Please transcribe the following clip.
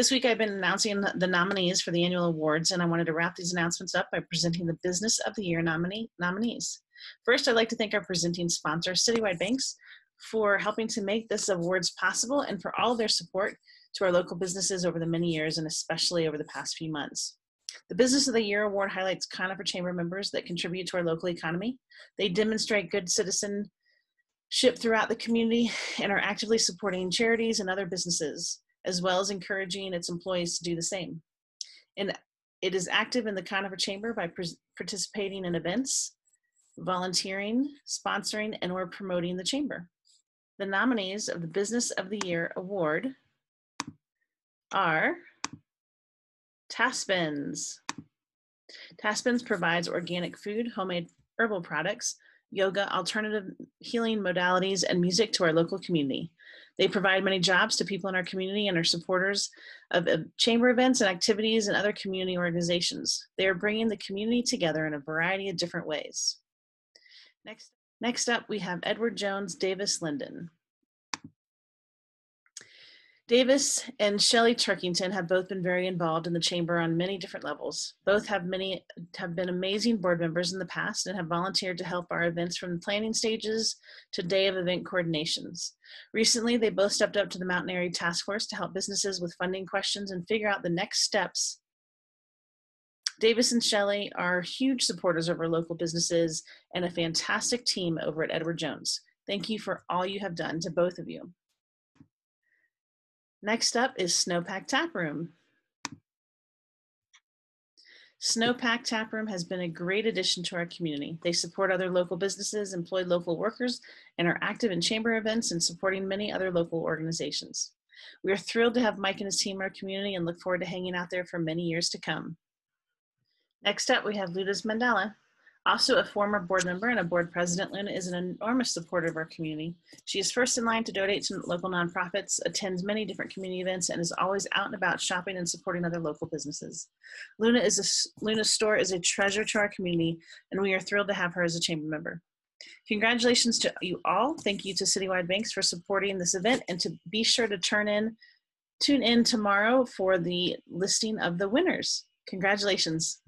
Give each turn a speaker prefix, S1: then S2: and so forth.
S1: This week I've been announcing the nominees for the annual awards, and I wanted to wrap these announcements up by presenting the Business of the Year nominee, nominees. First, I'd like to thank our presenting sponsor, Citywide Banks, for helping to make this awards possible and for all their support to our local businesses over the many years and especially over the past few months. The Business of the Year award highlights Conifer Chamber members that contribute to our local economy. They demonstrate good citizenship throughout the community and are actively supporting charities and other businesses, as well as encouraging its employees to do the same. And it is active in the Conifer Chamber by participating in events, volunteering, sponsoring, and or promoting the chamber. The nominees of the Business of the Year award are Taspins. Taspins provides organic food, homemade herbal products, yoga, alternative healing modalities, and music to our local community. They provide many jobs to people in our community and are supporters of, chamber events and activities and other community organizations. They are bringing the community together in a variety of different ways. Next, next up, we have Edward Jones Davis Linden. Davis and Shelley Turkington have both been very involved in the chamber on many different levels. Both have many have been amazing board members in the past and have volunteered to help our events from the planning stages to day of event coordinations. Recently, they both stepped up to the Mountain Area Task Force to help businesses with funding questions and figure out the next steps. Davis and Shelley are huge supporters of our local businesses and a fantastic team over at Edward Jones. Thank you for all you have done to both of you. Next up is Snowpack Tap Room. Snowpack Tap Room has been a great addition to our community. They support other local businesses, employ local workers, and are active in chamber events and supporting many other local organizations. We are thrilled to have Mike and his team in our community and look forward to hanging out there for many years to come. Next up, we have Luna's Mandela. Also a former board member and a board president, Luna is an enormous supporter of our community. She is first in line to donate to local nonprofits, attends many different community events, and is always out and about shopping and supporting other local businesses. Luna is a, Luna's store is a treasure to our community, and we are thrilled to have her as a chamber member. Congratulations to you all. Thank you to Citywide Banks for supporting this event, and to be sure to turn in, tune in tomorrow for the listing of the winners. Congratulations.